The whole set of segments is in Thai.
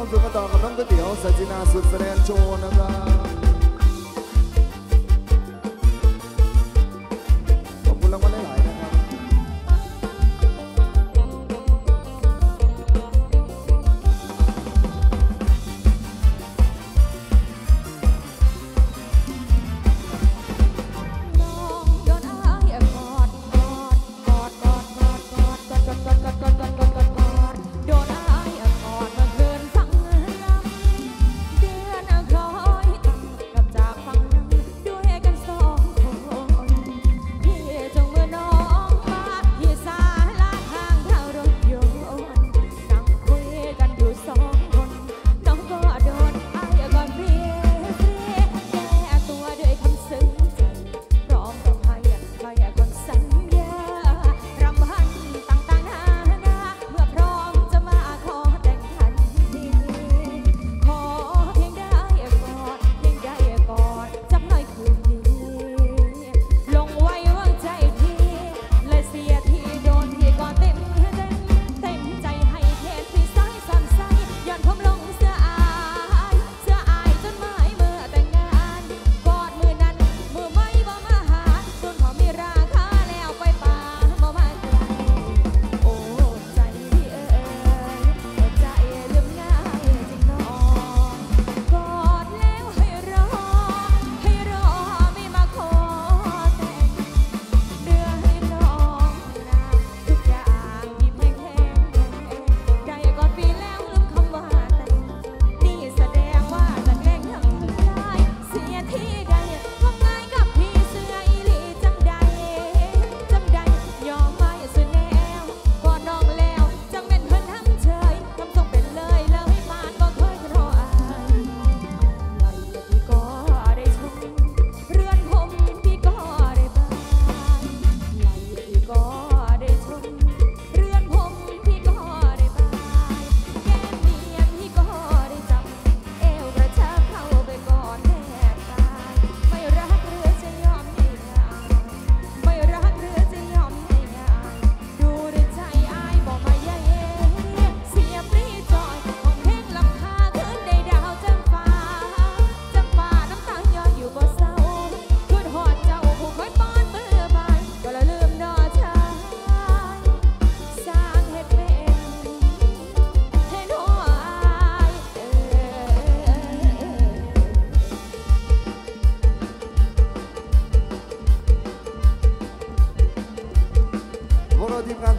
ควอมสุขกัต่อกับน้องก๋วยเตี๋ยวสัจจินาสุดแสดงโชว์นะครับ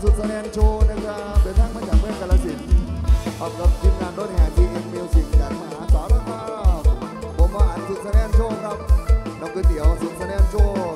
สุดแสดงโชว์นะครับเดินทางมาจากเมืองกาลสินพร้อมกับทีมงานรถแห่ทีเอ็มมิวสิกจากมหาสารคามผมว่าอันสุดแสดงโชว์ครับน้ก๋วยเตี๋ยวสุดแสดงโชว์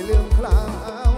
อทำงานในเรื่องครา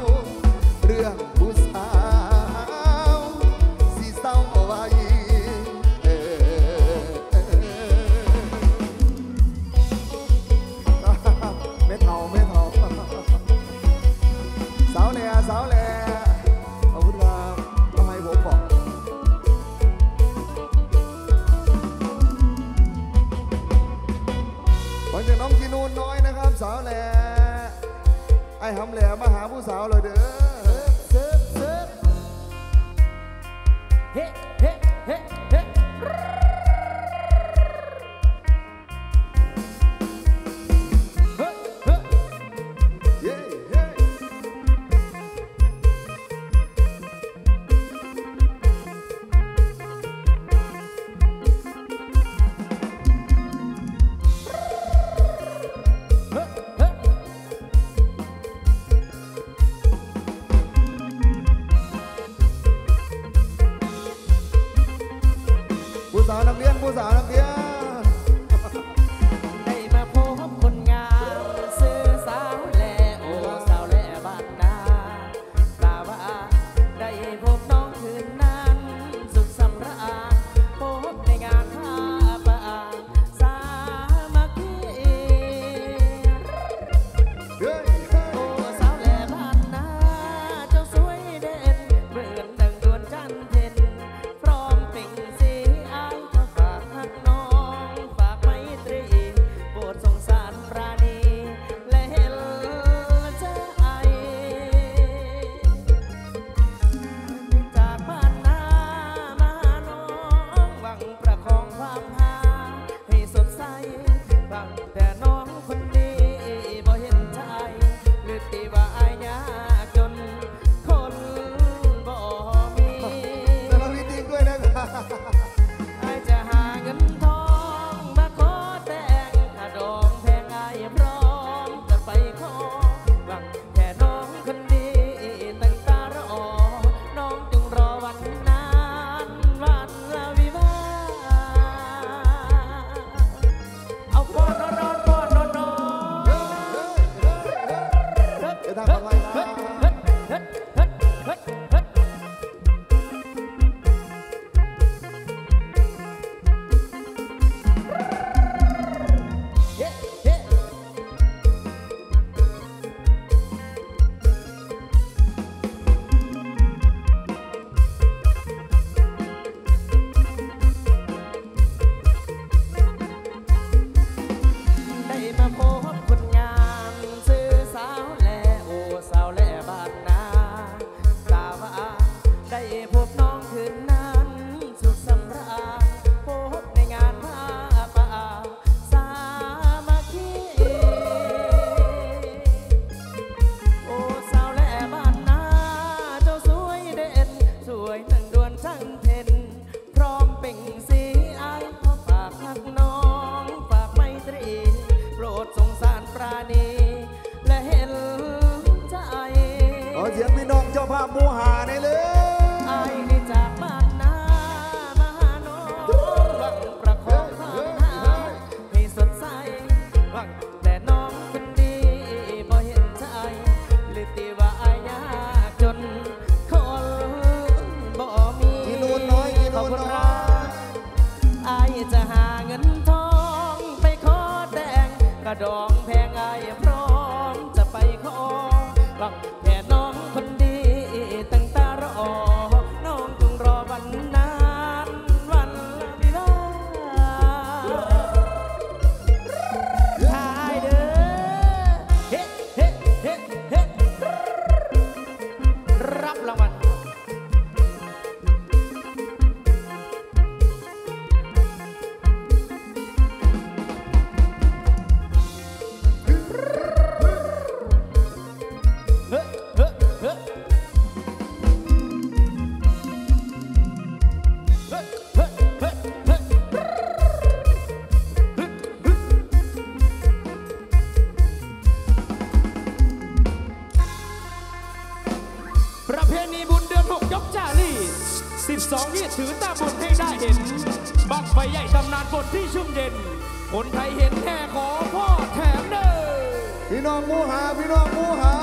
ดอง สิบสองเนี่ยถือตาบนให้ได้เห็น บักไฟใหญ่ตำนานบนที่ชุ่มเย็น คนไทยเห็นแห่ขอพ่อแถมเด้อพี่น้องมูหาพี่น้องมูหา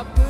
up.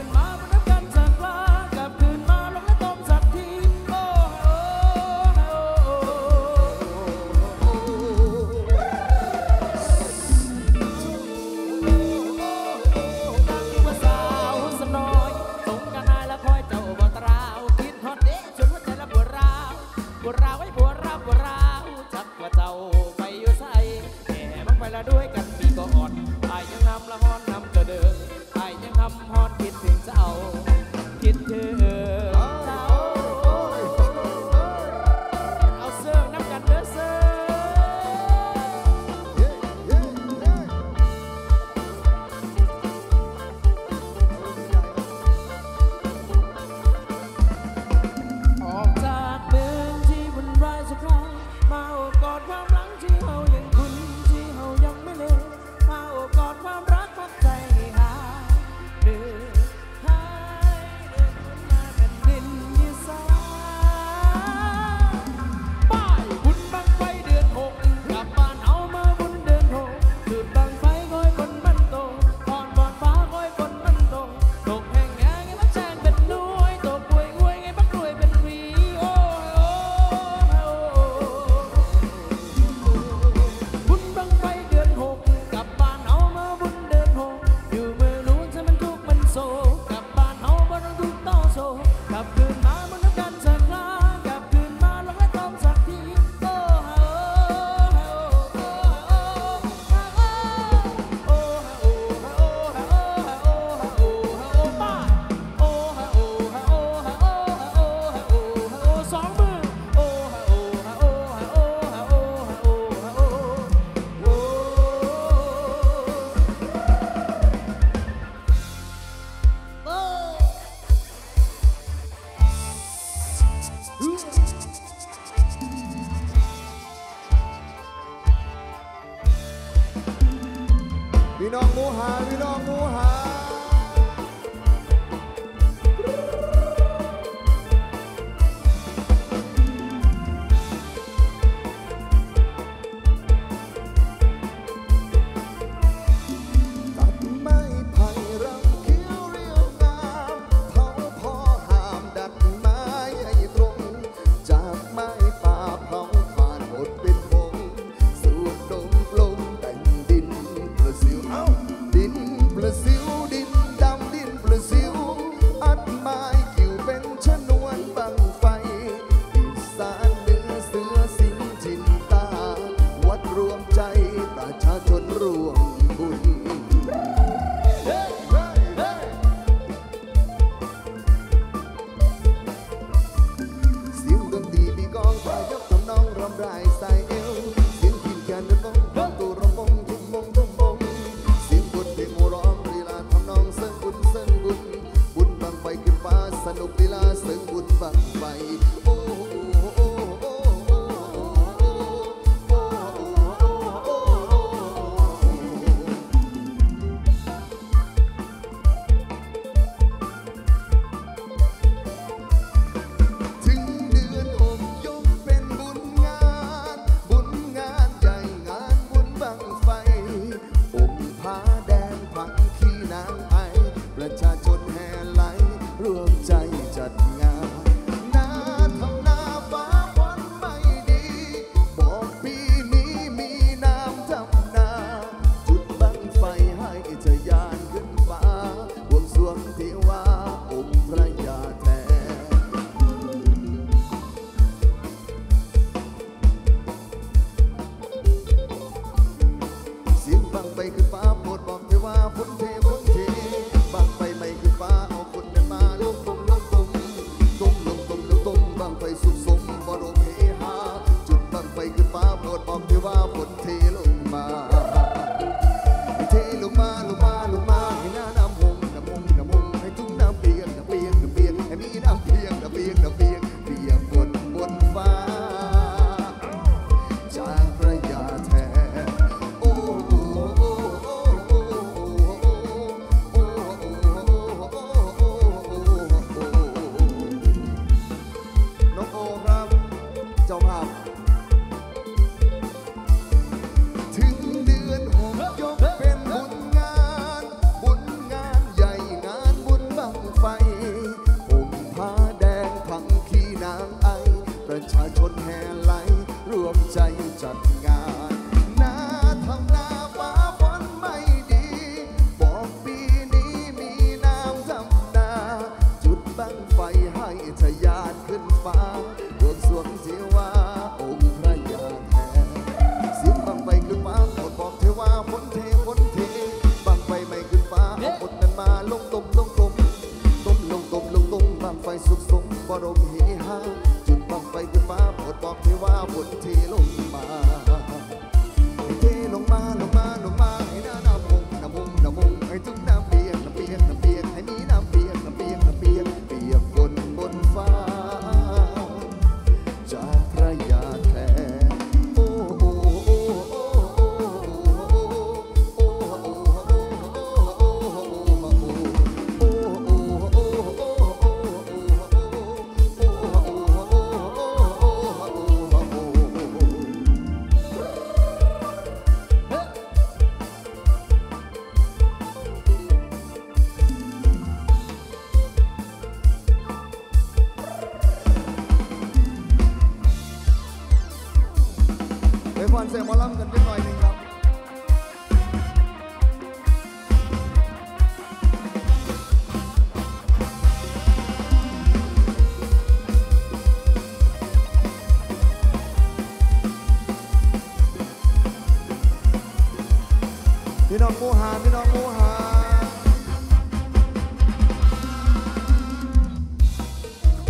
พี่น้องโมูหาพี่น้องโมูหา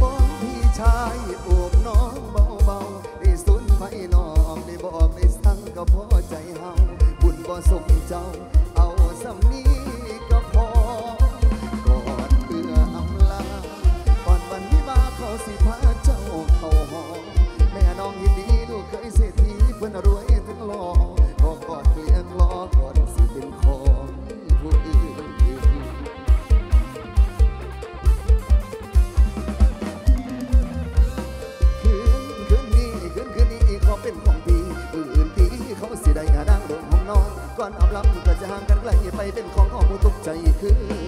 บอกพี่ชายโอบน้องเบาๆได้สุนไฟน้องได้บอกได้สั่งก็พอใจเฮาบุญบ่สมเจ้า อนอำลำก็จะห่างกันไกลไปเป็นของของผู้ทุกใจคือ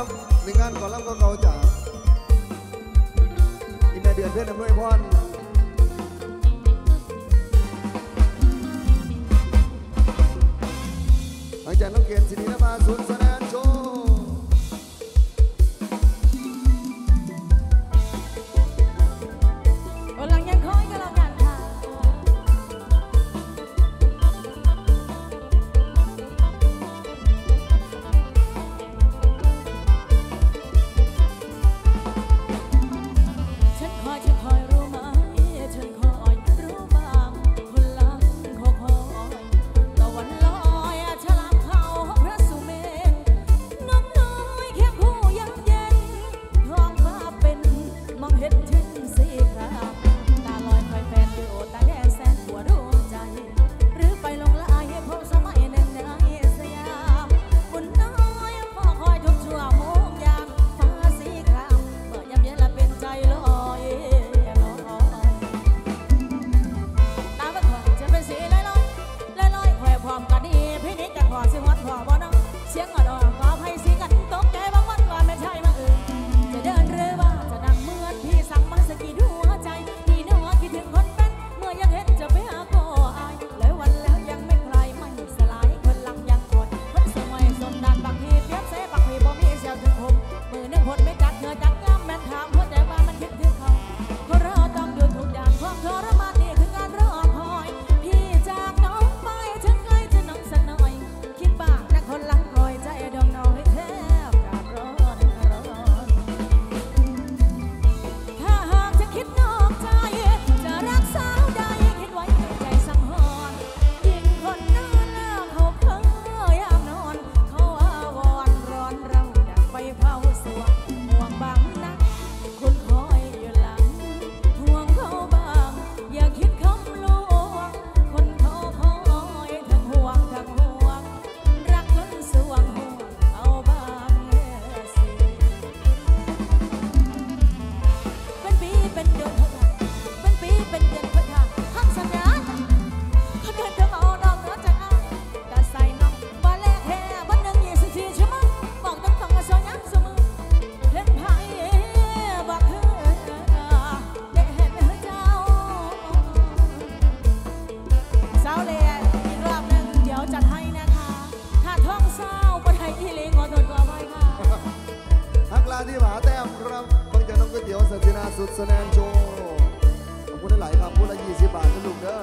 ับหนึ่งงานก่อนรับก็เก่าจาอินเดียเดือนเพื่อนอำนวยพรหลังจากน้องเกียรติศิรินภาสุนทร แต้มครับบังจากน้องก๋วยเตี๋ยวสันตินาสุดแสดงโชว์ขอบคุณหลายครับพูดละยี่สิบบาทนะลูกเด้อ